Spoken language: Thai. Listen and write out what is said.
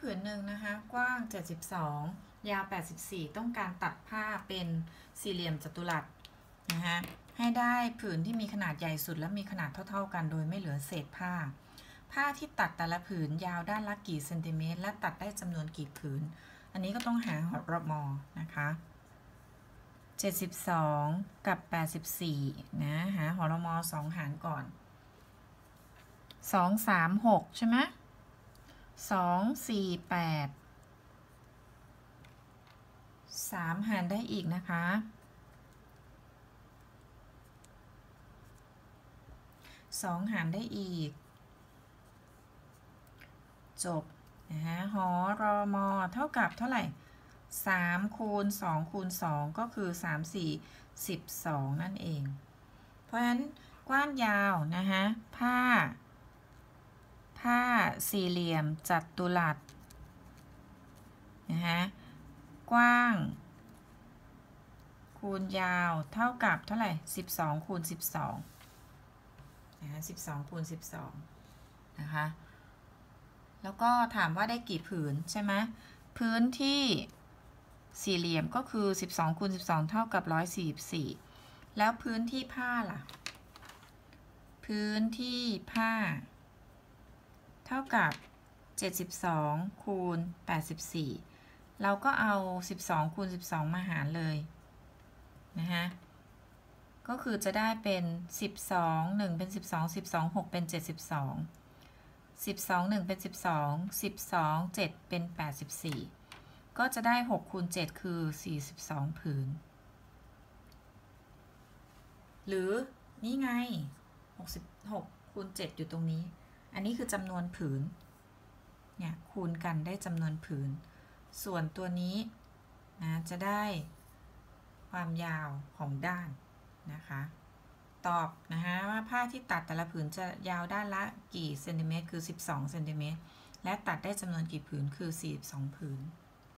ผืนหนึ่งนะคะ กว้าง 72 ยาว 84 ต้องการตัดผ้าเป็นสี่เหลี่ยมจัตุรัสนะคะให้ได้ผืนที่มีขนาดใหญ่สุดและมีขนาดเท่า ๆ กันโดยไม่เหลือเศษผ้า ผ้าที่ตัดแต่ละผืนยาวด้านละกี่เซนติเมตรและตัดได้จำนวนกี่ผืน อันนี้ก็ต้องหาหอรมอนะคะ 72 กับ 84 นะหาหอรมอ2หารก่อน 2 3 6 ใช่ไหม สองสี่แปดสามหารได้อีกนะคะสองหารได้อีก จบนะฮะหอรอมอเท่ากับเท่าไหร่สามคูณสองคูณสองก็คือสามสี่สิบสองนั่นเอง เพราะฉะนั้นกว้านยาวนะฮะผ้าผ้า สี่เหลี่ยมจัตุรัสนะฮะกว้าง คูณยาวเท่ากับเท่าไหร่ 12 คูณ 12นะฮะ12 คูณ 12 นะคะ แล้วก็ถามว่าได้กี่ผืนใช่ไหมพื้นที่สี่เหลี่ยมก็คือ 12 คูณ 12 เท่ากับ 144 แล้วพื้นที่ผ้าล่ะ พื้นที่ผ้า ท่ากับ 72 คูณ 84 เราก็เอา 12 คูณ 12 มาหารเลยนะฮะก็คือจะได้เป็น 12 1 เป็น 12 12 6 เป็น 72 12 1 เป็น 12 12 7 เป็น 84 ก็จะได้ 6 คูณ 7 คือ 42 ผืน หรือนี่ไง 66คูณ 7 อยู่ตรงนี้ อันนี้คือจำนวนผืน เนี่ยคูณกันได้จำนวนผืน ส่วนตัวนี้นะจะได้ความยาวของด้านนะคะ ตอบนะคะว่าผ้าที่ตัดแต่ละผืนจะยาวด้านละกี่เซนติเมตรคือ 12เซนติเมตรและตัดได้จำนวนกี่ผืนคือ 42 ผืน